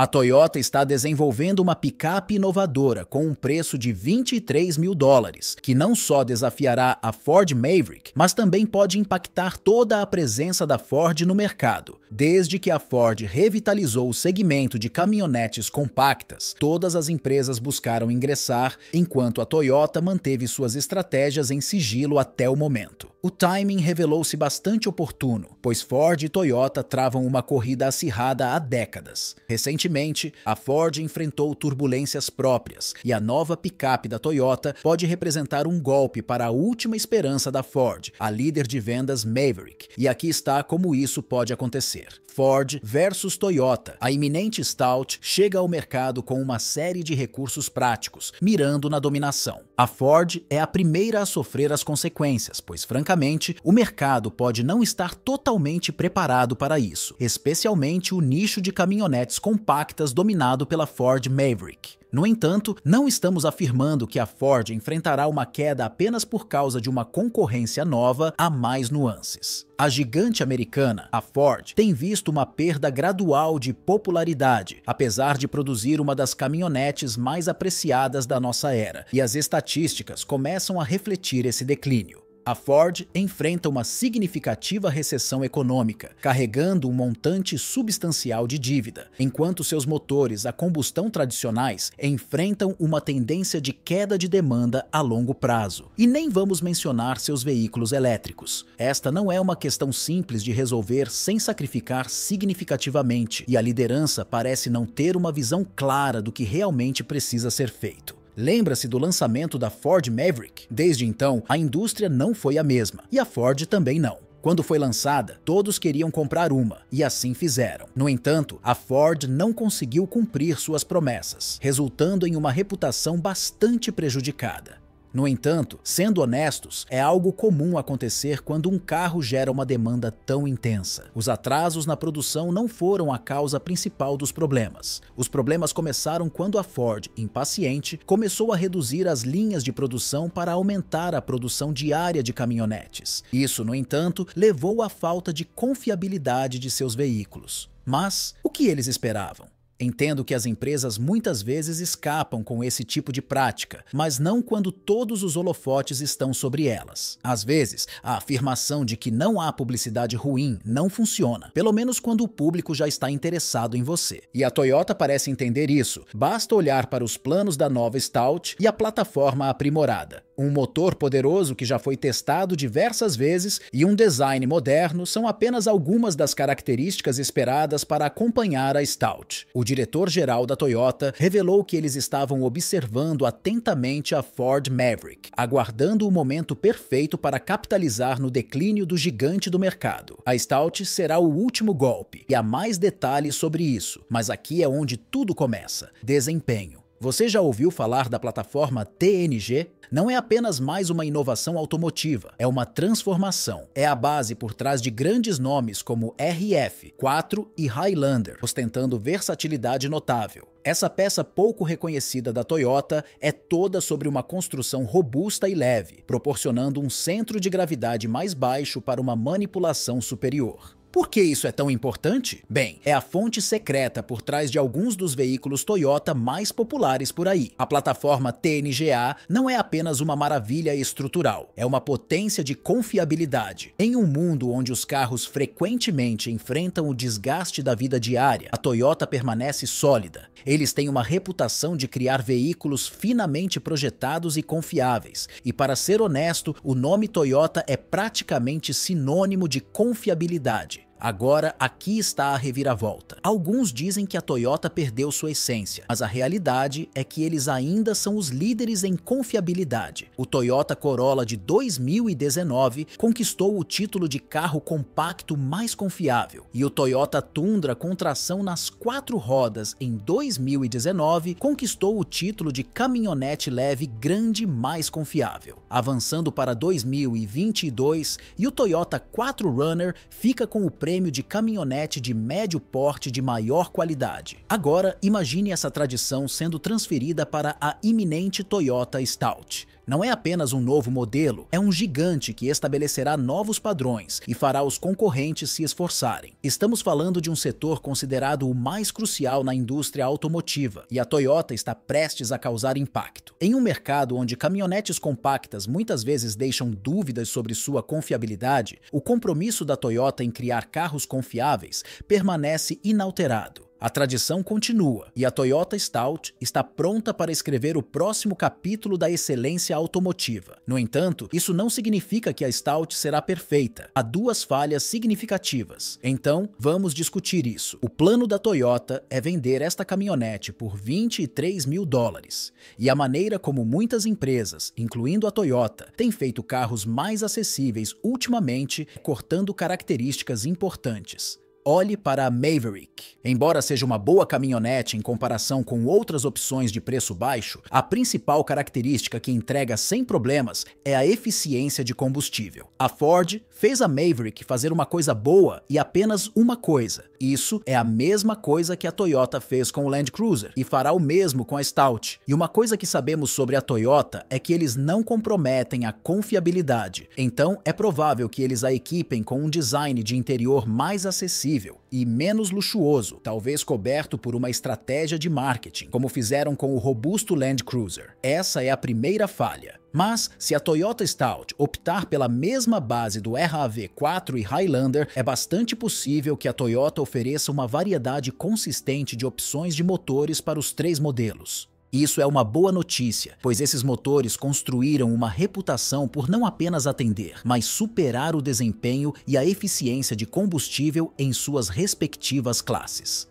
A Toyota está desenvolvendo uma picape inovadora com um preço de 23 mil dólares, que não só desafiará a Ford Maverick, mas também pode impactar toda a presença da Ford no mercado. Desde que a Ford revitalizou o segmento de caminhonetes compactas, todas as empresas buscaram ingressar, enquanto a Toyota manteve suas estratégias em sigilo até o momento. O timing revelou-se bastante oportuno, pois Ford e Toyota travam uma corrida acirrada há décadas. Recentemente, a Ford enfrentou turbulências próprias e a nova picape da Toyota pode representar um golpe para a última esperança da Ford, a líder de vendas Maverick. E aqui está como isso pode acontecer. Ford versus Toyota. A iminente Stout chega ao mercado com uma série de recursos práticos, mirando na dominação. A Ford é a primeira a sofrer as consequências, pois francamente, o mercado pode não estar totalmente preparado para isso, especialmente o nicho de caminhonetes compactas dominado pela Ford Maverick. No entanto, não estamos afirmando que a Ford enfrentará uma queda apenas por causa de uma concorrência nova a mais nuances. A gigante americana, a Ford, tem visto uma perda gradual de popularidade, apesar de produzir uma das caminhonetes mais apreciadas da nossa era, e as estatísticas começam a refletir esse declínio. A Ford enfrenta uma significativa recessão econômica, carregando um montante substancial de dívida, enquanto seus motores a combustão tradicionais enfrentam uma tendência de queda de demanda a longo prazo. E nem vamos mencionar seus veículos elétricos. Esta não é uma questão simples de resolver sem sacrificar significativamente, e a liderança parece não ter uma visão clara do que realmente precisa ser feito. Lembra-se do lançamento da Ford Maverick? Desde então, a indústria não foi a mesma, e a Ford também não. Quando foi lançada, todos queriam comprar uma, e assim fizeram. No entanto, a Ford não conseguiu cumprir suas promessas, resultando em uma reputação bastante prejudicada. No entanto, sendo honestos, é algo comum acontecer quando um carro gera uma demanda tão intensa. Os atrasos na produção não foram a causa principal dos problemas. Os problemas começaram quando a Ford, impaciente, começou a reduzir as linhas de produção para aumentar a produção diária de caminhonetes. Isso, no entanto, levou à falta de confiabilidade de seus veículos. Mas o que eles esperavam? Entendo que as empresas muitas vezes escapam com esse tipo de prática, mas não quando todos os holofotes estão sobre elas. Às vezes, a afirmação de que não há publicidade ruim não funciona, pelo menos quando o público já está interessado em você. E a Toyota parece entender isso. Basta olhar para os planos da nova Stout e a plataforma aprimorada. Um motor poderoso que já foi testado diversas vezes e um design moderno são apenas algumas das características esperadas para acompanhar a Stout. O diretor-geral da Toyota revelou que eles estavam observando atentamente a Ford Maverick, aguardando o momento perfeito para capitalizar no declínio do gigante do mercado. A Stout será o último golpe, e há mais detalhes sobre isso, mas aqui é onde tudo começa: desempenho. Você já ouviu falar da plataforma TNG? não é apenas mais uma inovação automotiva, é uma transformação. É a base por trás de grandes nomes como RF, 4 e Highlander, ostentando versatilidade notável. Essa peça pouco reconhecida da Toyota é toda sobre uma construção robusta e leve, proporcionando um centro de gravidade mais baixo para uma manipulação superior. Por que isso é tão importante? Bem, é a fonte secreta por trás de alguns dos veículos Toyota mais populares por aí. A plataforma TNGA não é apenas uma maravilha estrutural, é uma potência de confiabilidade. Em um mundo onde os carros frequentemente enfrentam o desgaste da vida diária, a Toyota permanece sólida. Eles têm uma reputação de criar veículos finamente projetados e confiáveis, e para ser honesto, o nome Toyota é praticamente sinônimo de confiabilidade. Agora, aqui está a reviravolta. Alguns dizem que a Toyota perdeu sua essência, mas a realidade é que eles ainda são os líderes em confiabilidade. O Toyota Corolla de 2019 conquistou o título de carro compacto mais confiável, e o Toyota Tundra com tração nas quatro rodas em 2019 conquistou o título de caminhonete leve grande mais confiável. Avançando para 2022, e o Toyota 4Runner fica com o prêmio de caminhonete de médio porte de maior qualidade. Agora, imagine essa tradição sendo transferida para a iminente Toyota Stout. Não é apenas um novo modelo, é um gigante que estabelecerá novos padrões e fará os concorrentes se esforçarem. Estamos falando de um setor considerado o mais crucial na indústria automotiva e a Toyota está prestes a causar impacto. Em um mercado onde caminhonetes compactas muitas vezes deixam dúvidas sobre sua confiabilidade, o compromisso da Toyota em criar carros confiáveis permanece inalterado. A tradição continua e a Toyota Stout está pronta para escrever o próximo capítulo da excelência automotiva. No entanto, isso não significa que a Stout será perfeita. Há duas falhas significativas. Então, vamos discutir isso. O plano da Toyota é vender esta caminhonete por 23 mil dólares. E a maneira como muitas empresas, incluindo a Toyota, têm feito carros mais acessíveis ultimamente, cortando características importantes. Olhe para a Maverick. Embora seja uma boa caminhonete em comparação com outras opções de preço baixo, a principal característica que entrega sem problemas é a eficiência de combustível. A Ford fez a Maverick fazer uma coisa boa e apenas uma coisa. Isso é a mesma coisa que a Toyota fez com o Land Cruiser e fará o mesmo com a Stout. E uma coisa que sabemos sobre a Toyota é que eles não comprometem a confiabilidade. Então é provável que eles a equipem com um design de interior mais acessível acessível e menos luxuoso, talvez coberto por uma estratégia de marketing, como fizeram com o robusto Land Cruiser. Essa é a primeira falha. Mas, se a Toyota Stout optar pela mesma base do RAV4 e Highlander, é bastante possível que a Toyota ofereça uma variedade consistente de opções de motores para os três modelos. Isso é uma boa notícia, pois esses motores construíram uma reputação por não apenas atender, mas superar o desempenho e a eficiência de combustível em suas respectivas classes.